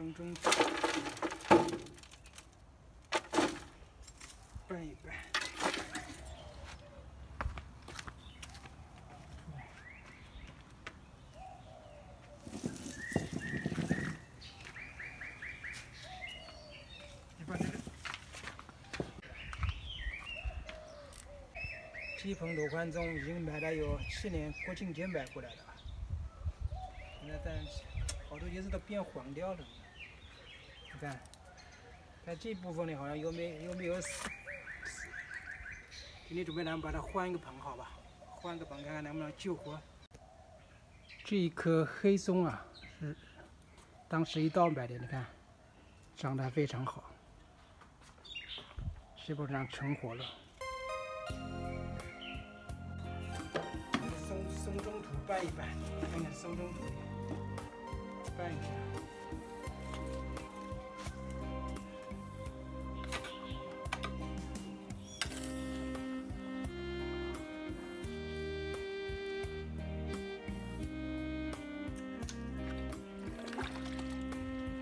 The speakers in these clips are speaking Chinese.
松中拌一拌。这个这盆罗汉松已经买了有七年国庆节买过来的，现在但好多叶子都变黄掉了。你看，看这部分呢好像又没又没有死。今天准备咱们把它换一个盆，好吧？换个盆看看能不能救活。这一棵黑松啊，是当时一刀买的，你看长得非常好，基本上成活了。松松中土拌一拌，看看松中土拌一下。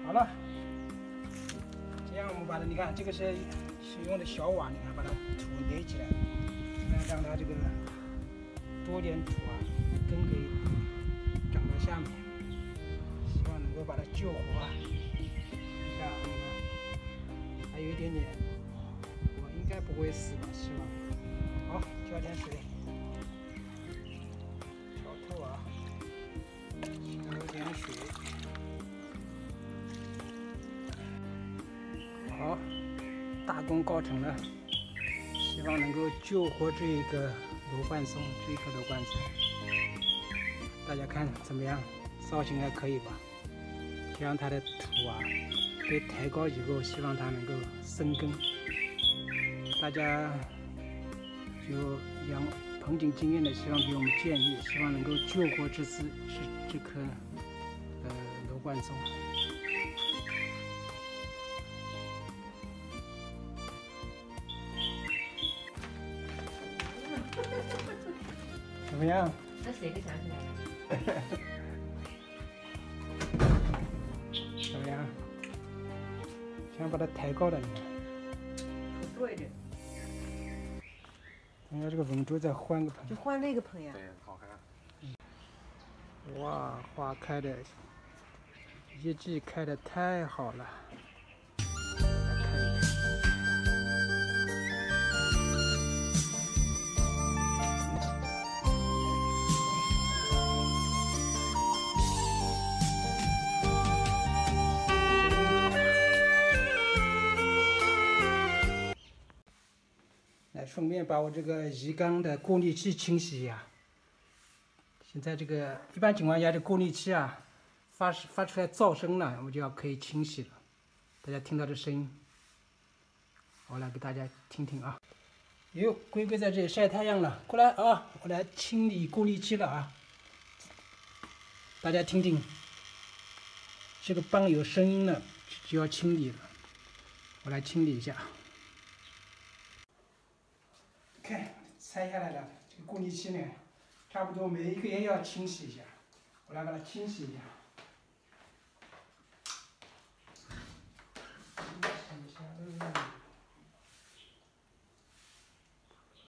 好了，这样我们把它，你看这个是是用的小碗，你看把它土垒起来，来让它这个多点土啊，根可以长到下面，希望能够把它救活啊。你看，你看还有一点点，我应该不会死吧？希望。好，浇点水，调透啊，浇点水。好，大功告成了，希望能够救活这一个罗汉松，这一棵罗汉松。大家看怎么样？造型还可以吧？这样它的土啊被抬高以后，希望它能够生根。大家有养盆景经验的，希望给我们建议，希望能够救活这只这这棵呃罗汉松。么样？那谁给想起来了？怎么样？想把它抬高了，你看。多一点，应该这个文竹，再换个盆就。换那个盆呀。对，好看。哇，花开的一季开的太好了。顺便把我这个鱼缸的过滤器清洗一下。现在这个一般情况下，这过滤器啊发发出来噪声了，我就要可以清洗了。大家听到这声音，我来给大家听听啊。哟，龟龟在这里晒太阳了，过来啊，我来清理过滤器了啊。大家听听，这个泵有声音了，就要清理了。我来清理一下。看，拆下来了，这个过滤器呢，差不多每一个也要清洗一下。我来把它清洗一下。